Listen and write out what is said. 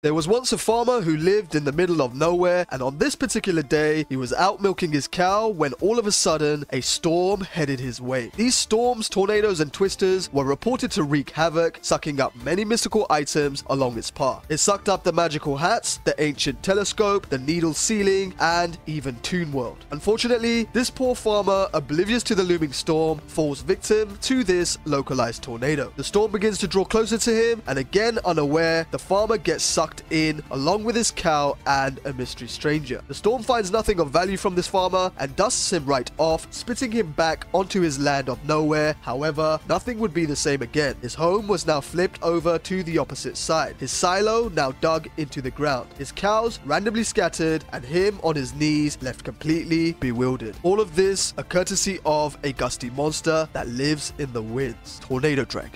There was once a farmer who lived in the middle of nowhere, and on this particular day, he was out milking his cow when all of a sudden, a storm headed his way. These storms, tornadoes, and twisters were reported to wreak havoc, sucking up many mystical items along its path. It sucked up the magical hats, the ancient telescope, the needle ceiling, and even Toon World. Unfortunately, this poor farmer, oblivious to the looming storm, falls victim to this localized tornado. The storm begins to draw closer to him, and again unaware, the farmer gets sucked in along with his cow and a mystery stranger. The storm finds nothing of value from this farmer and dusts him right off, spitting him back onto his land of nowhere. However, nothing would be the same again. His home was now flipped over to the opposite side. His silo now dug into the ground. His cows randomly scattered and him on his knees left completely bewildered. All of this a courtesy of a gusty monster that lives in the winds, Tornado Dragon.